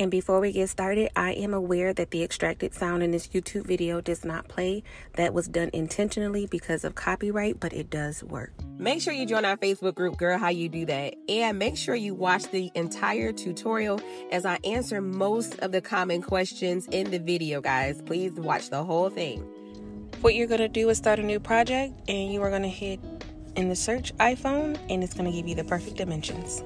And before we get started, I am aware that the extracted sound in this YouTube video does not play. That was done intentionally because of copyright, but it does work. Make sure you join our Facebook group, Girl How You Do That. And make sure you watch the entire tutorial as I answer most of the common questions in the video, guys. Please watch the whole thing. What you're going to do is start a new project and you are going to hit in the search iPhone and it's going to give you the perfect dimensions.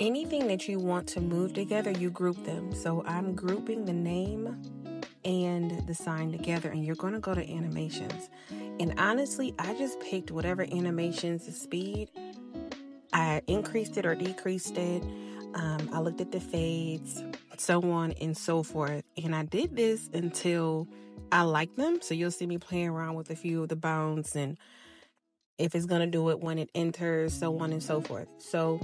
Anything that you want to move together, you group them. So I'm grouping the name and the sign together, and you're going to go to animations. And honestly, I just picked whatever animations the speed. I increased it or decreased it. Um, I looked at the fades, so on and so forth. And I did this until I like them. So you'll see me playing around with a few of the bounds and if it's going to do it when it enters, so on and so forth. So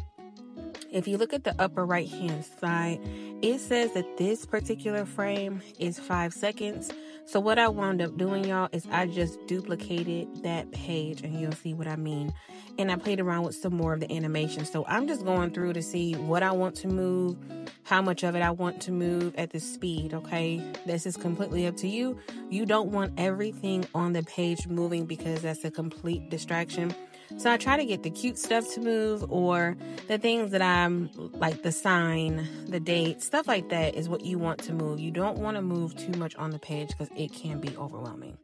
if you look at the upper right hand side, it says that this particular frame is five seconds. So what I wound up doing, y'all, is I just duplicated that page and you'll see what I mean. And I played around with some more of the animation. So I'm just going through to see what I want to move, how much of it I want to move at the speed, okay? This is completely up to you. You don't want everything on the page moving because that's a complete distraction. So I try to get the cute stuff to move or the things that I'm like the sign, the date, stuff like that is what you want to move. You don't want to move too much on the page because it can be overwhelming.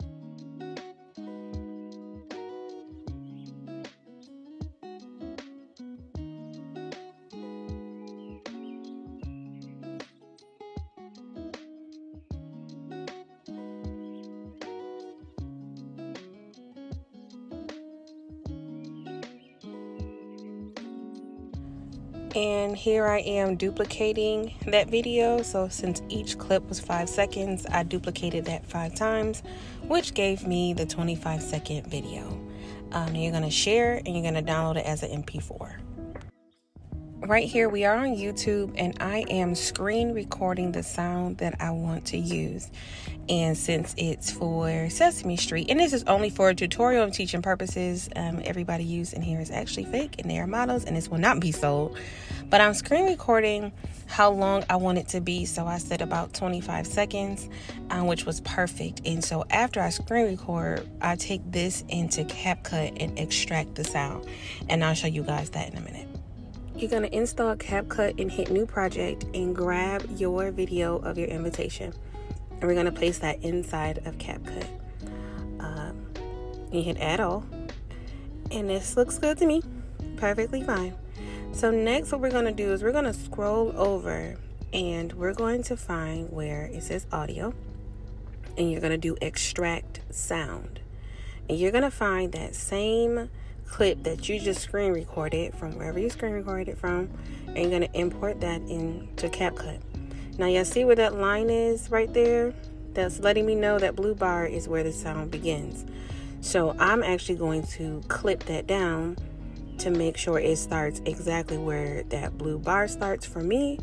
And here I am duplicating that video. So since each clip was five seconds I duplicated that five times which gave me the 25 second video. Um, you're gonna share and you're gonna download it as an mp4 right here we are on YouTube and I am screen recording the sound that I want to use. And since it's for Sesame Street and this is only for tutorial and teaching purposes um, everybody used in here is actually fake and they are models and this will not be sold. But I'm screen recording how long I want it to be so I said about 25 seconds um, which was perfect. And so after I screen record I take this into CapCut and extract the sound. And I'll show you guys that in a minute you're going to install CapCut and hit new project and grab your video of your invitation and we're going to place that inside of CapCut. Um, you hit add all, and this looks good to me. Perfectly fine. So next what we're going to do is we're going to scroll over and we're going to find where it says audio and you're going to do extract sound. And you're going to find that same clip that you just screen recorded from wherever you screen recorded from and you're going to import that into CapCut. Now y'all see where that line is right there? That's letting me know that blue bar is where the sound begins. So I'm actually going to clip that down to make sure it starts exactly where that blue bar starts for me.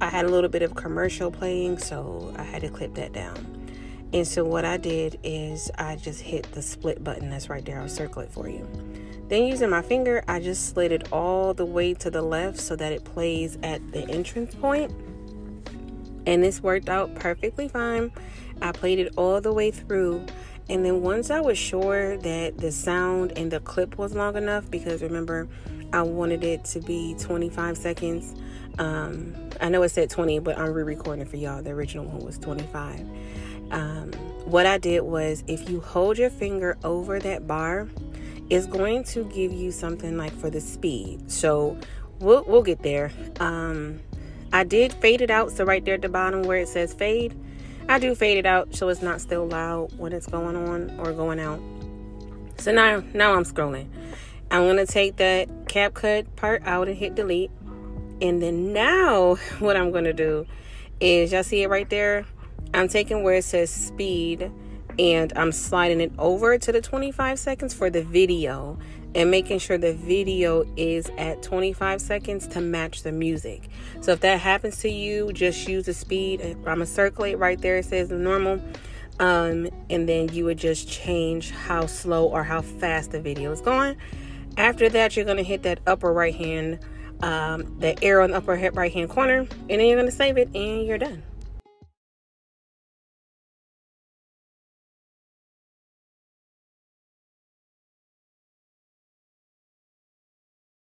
I had a little bit of commercial playing, so I had to clip that down. And so what I did is I just hit the split button that's right there. I'll circle it for you. Then using my finger, I just slid it all the way to the left so that it plays at the entrance point and this worked out perfectly fine. I played it all the way through. And then once I was sure that the sound and the clip was long enough, because remember, I wanted it to be 25 seconds. Um, I know it said 20, but I'm re recording for y'all. The original one was 25. Um, what I did was if you hold your finger over that bar, it's going to give you something like for the speed. So we'll, we'll get there. Um, I did fade it out. So right there at the bottom where it says fade, I do fade it out so it's not still loud when it's going on or going out. So now, now I'm scrolling. I'm going to take that CapCut part out and hit delete. And then now what I'm going to do is, y'all see it right there? I'm taking where it says speed and I'm sliding it over to the 25 seconds for the video and making sure the video is at 25 seconds to match the music. So if that happens to you, just use the speed. I'm gonna circulate right there. It says normal. Um, and then you would just change how slow or how fast the video is going. After that, you're gonna hit that upper right hand, um, the arrow in the upper right hand corner, and then you're gonna save it and you're done.